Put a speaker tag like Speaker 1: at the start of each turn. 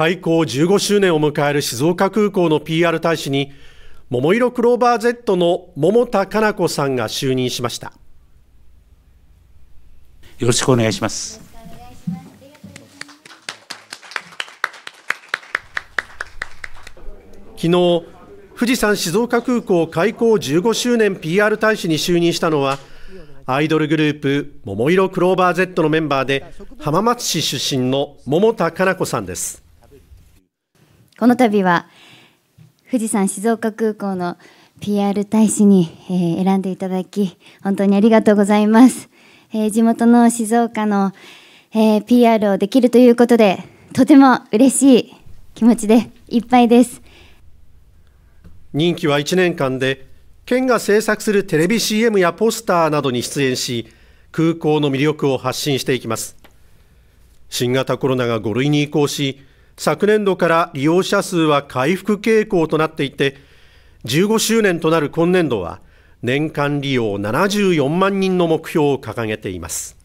Speaker 1: 開港15周年を迎える静岡空港の PR 大使に桃色クローバー Z の桃田かな子さんが就任しました。
Speaker 2: よろしくお願いします。
Speaker 1: 昨日富士山静岡空港開港15周年 PR 大使に就任したのはアイドルグループ桃色クローバー Z のメンバーで浜松市出身の桃田かな子さんです
Speaker 3: この度は富士山静岡空港の PR 大使に、えー、選んでいただき本当にありがとうございます、えー、地元の静岡の、えー、PR をできるということでとても嬉しい気持ちでいっぱいです。
Speaker 1: 任期は1年間で県が制作するテレビ CM やポスターなどに出演し空港の魅力を発信していきます。新型コロナが5類に移行し昨年度から利用者数は回復傾向となっていて15周年となる今年度は年間利用74万人の目標を掲げています。